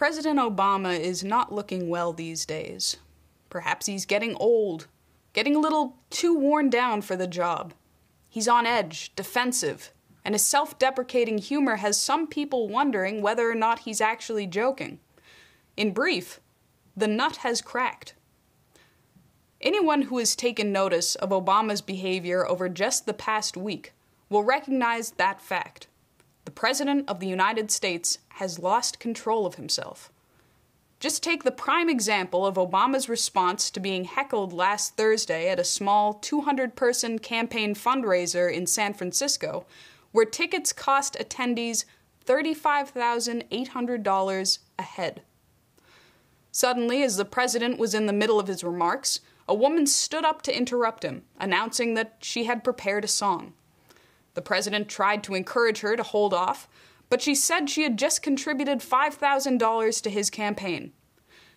President Obama is not looking well these days. Perhaps he's getting old, getting a little too worn down for the job. He's on edge, defensive, and his self deprecating humor has some people wondering whether or not he's actually joking. In brief, the nut has cracked. Anyone who has taken notice of Obama's behavior over just the past week will recognize that fact. The President of the United States has lost control of himself. Just take the prime example of Obama's response to being heckled last Thursday at a small 200 person campaign fundraiser in San Francisco, where tickets cost attendees $35,800 a head. Suddenly, as the president was in the middle of his remarks, a woman stood up to interrupt him, announcing that she had prepared a song. The president tried to encourage her to hold off, but she said she had just contributed $5,000 to his campaign.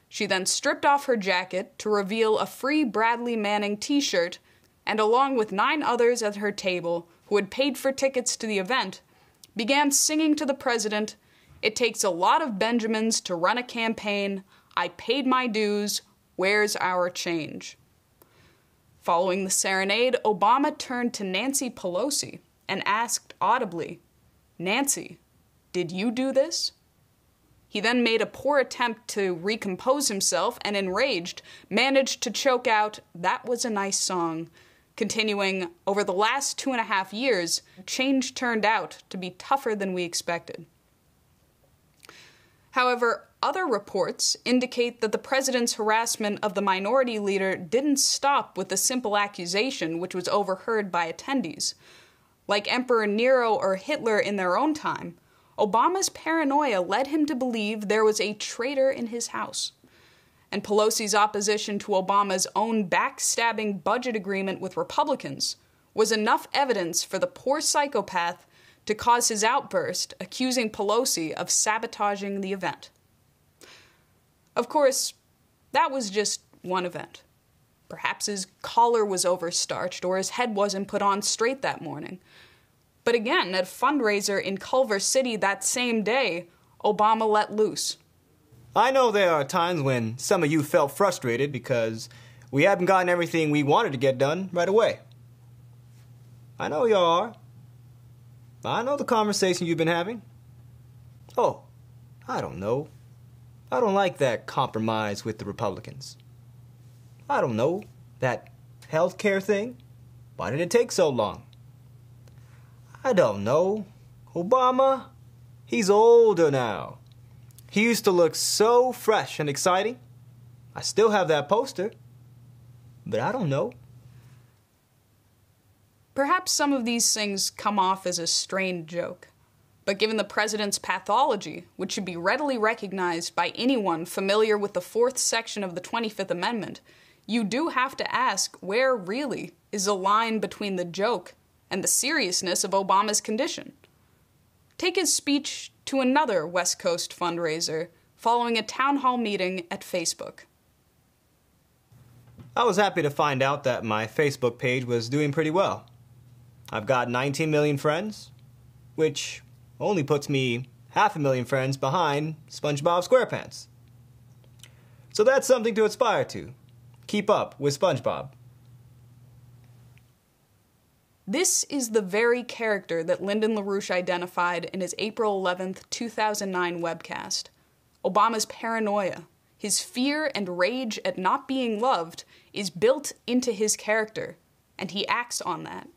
She then stripped off her jacket to reveal a free Bradley Manning t shirt, and along with nine others at her table who had paid for tickets to the event, began singing to the president It takes a lot of Benjamins to run a campaign. I paid my dues. Where's our change? Following the serenade, Obama turned to Nancy Pelosi and asked audibly, Nancy, did you do this? He then made a poor attempt to recompose himself and, enraged, managed to choke out, That was a nice song. Continuing, over the last two and a half years, change turned out to be tougher than we expected. However, other reports indicate that the president's harassment of the minority leader didn't stop with a simple accusation which was overheard by attendees. Like Emperor Nero or Hitler in their own time, Obama's paranoia led him to believe there was a traitor in his house. And Pelosi's opposition to Obama's own backstabbing budget agreement with Republicans was enough evidence for the poor psychopath to cause his outburst accusing Pelosi of sabotaging the event. Of course, that was just one event. Perhaps his collar was overstarched or his head wasn't put on straight that morning. But again, at a fundraiser in Culver City that same day, Obama let loose. I know there are times when some of you felt frustrated because we haven't gotten everything we wanted to get done right away. I know you are. I know the conversation you've been having. Oh, I don't know. I don't like that compromise with the Republicans. I don't know. That health care thing? Why did it take so long? I don't know. Obama? He's older now. He used to look so fresh and exciting. I still have that poster. But I don't know. Perhaps some of these things come off as a strained joke. But given the president's pathology, which should be readily recognized by anyone familiar with the fourth section of the 25th Amendment, you do have to ask where really is the line between the joke and the seriousness of Obama's condition. Take his speech to another West Coast fundraiser following a town hall meeting at Facebook. I was happy to find out that my Facebook page was doing pretty well. I've got 19 million friends, which only puts me half a million friends behind SpongeBob SquarePants. So that's something to aspire to. Keep up with SpongeBob. This is the very character that Lyndon LaRouche identified in his April 11, 2009 webcast. Obama's paranoia, his fear and rage at not being loved, is built into his character, and he acts on that.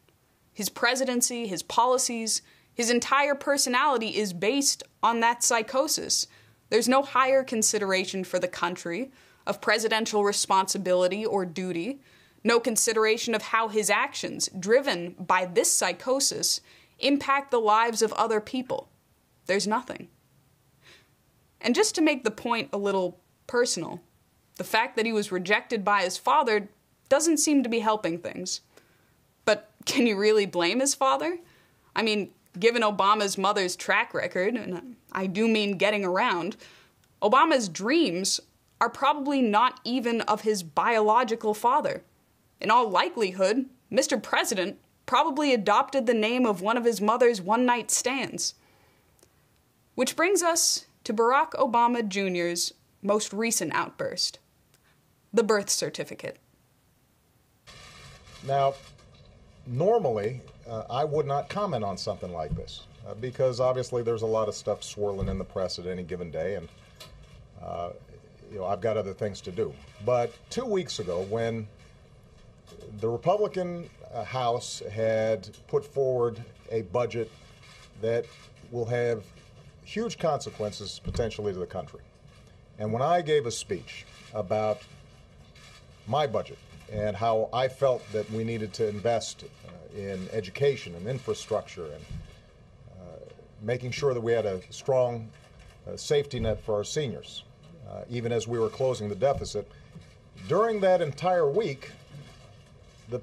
His presidency, his policies, his entire personality is based on that psychosis. There's no higher consideration for the country, of presidential responsibility or duty, no consideration of how his actions, driven by this psychosis, impact the lives of other people. There's nothing. And just to make the point a little personal, the fact that he was rejected by his father doesn't seem to be helping things. But can you really blame his father? I mean, given Obama's mother's track record, and I do mean getting around, Obama's dreams are probably not even of his biological father. In all likelihood, Mr. President probably adopted the name of one of his mother's one night stands. Which brings us to Barack Obama Jr.'s most recent outburst the birth certificate. Now, normally, uh, I would not comment on something like this uh, because obviously there's a lot of stuff swirling in the press at any given day, and uh, you know I've got other things to do. But two weeks ago, when the Republican uh, House had put forward a budget that will have huge consequences potentially to the country, and when I gave a speech about my budget and how I felt that we needed to invest uh, in education and infrastructure and uh, making sure that we had a strong uh, safety net for our seniors, uh, even as we were closing the deficit. During that entire week, the,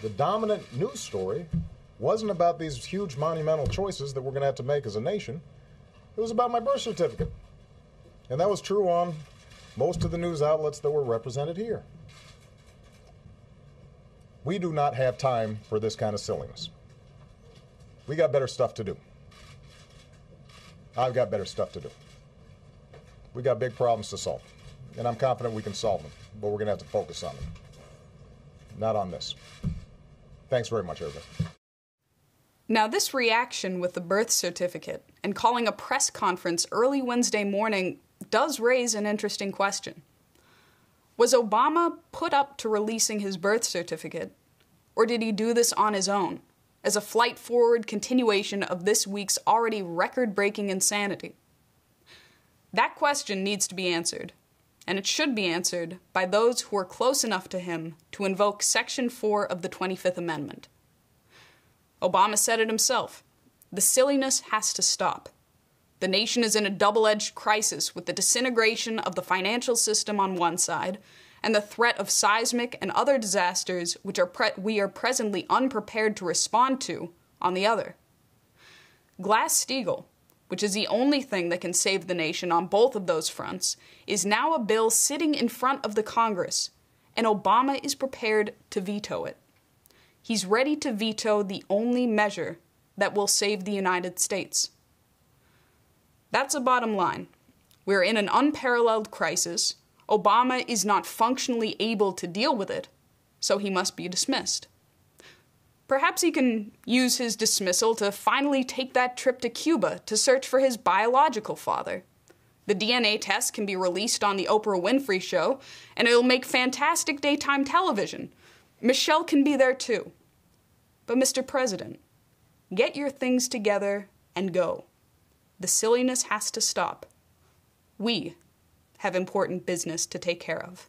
the dominant news story wasn't about these huge monumental choices that we're going to have to make as a nation. It was about my birth certificate. And that was true on most of the news outlets that were represented here. We do not have time for this kind of silliness. We got better stuff to do. I've got better stuff to do. We got big problems to solve. And I'm confident we can solve them, but we're going to have to focus on them. Not on this. Thanks very much, everybody. Now, this reaction with the birth certificate and calling a press conference early Wednesday morning does raise an interesting question. Was Obama put up to releasing his birth certificate, or did he do this on his own, as a flight forward continuation of this week's already record breaking insanity? That question needs to be answered, and it should be answered by those who are close enough to him to invoke Section 4 of the 25th Amendment. Obama said it himself the silliness has to stop. The nation is in a double edged crisis with the disintegration of the financial system on one side and the threat of seismic and other disasters which are we are presently unprepared to respond to on the other. Glass Steagall, which is the only thing that can save the nation on both of those fronts, is now a bill sitting in front of the Congress, and Obama is prepared to veto it. He's ready to veto the only measure that will save the United States. That's a bottom line. We're in an unparalleled crisis. Obama is not functionally able to deal with it, so he must be dismissed. Perhaps he can use his dismissal to finally take that trip to Cuba to search for his biological father. The DNA test can be released on The Oprah Winfrey Show, and it'll make fantastic daytime television. Michelle can be there too. But, Mr. President, get your things together and go. The silliness has to stop. We have important business to take care of.